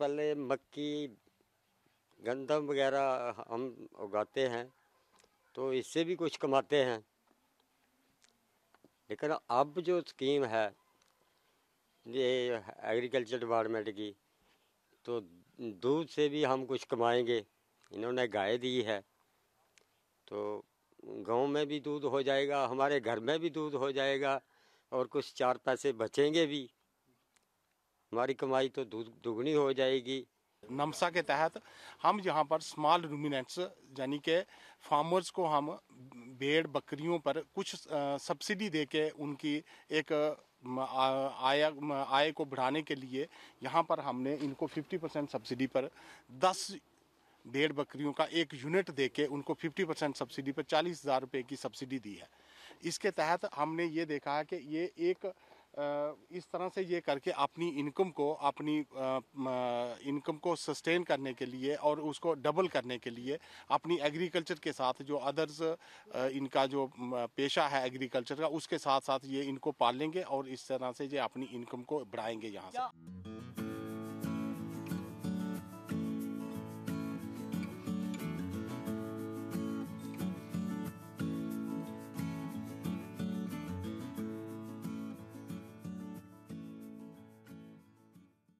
पहले मक्की, गंदम वगैरह हम उगाते हैं तो इससे भी कुछ कमाते हैं। लेकिन अब जो स्कीम है, ये एग्रीकल्चर डिपार्टमेंट की तो दूध से भी हम कुछ कमाएँगे। इन्होंने गाय दी है तो गाँव में भी दूध हो जाएगा, हमारे घर में भी दूध हो जाएगा, और कुछ चार पैसे बचेंगे भी। हमारी कमाई तो दुगनी हो जाएगी। नमसा के तहत हम यहाँ पर स्मॉल रूमिनेंट्स यानी के फार्मर्स को हम भेड़, बकरियों पर कुछ सब्सिडी दे के उनकी एक आय आय को बढ़ाने के लिए यहाँ पर हमने इनको 50 परसेंट सब्सिडी पर 10 भेड़, बकरियों का एक यूनिट दे के उनको 50 परसेंट सब्सिडी पर चालीस हज़ार रुपये की सब्सिडी दी है। इसके तहत हमने ये देखा है कि ये एक इस तरह से ये करके अपनी इनकम को, अपनी इनकम को सस्टेन करने के लिए और उसको डबल करने के लिए अपनी एग्रीकल्चर के साथ जो अदर्स इनका जो पेशा है एग्रीकल्चर का, उसके साथ साथ ये इनको पालेंगे और इस तरह से ये अपनी इनकम को बढ़ाएँगे यहाँ से।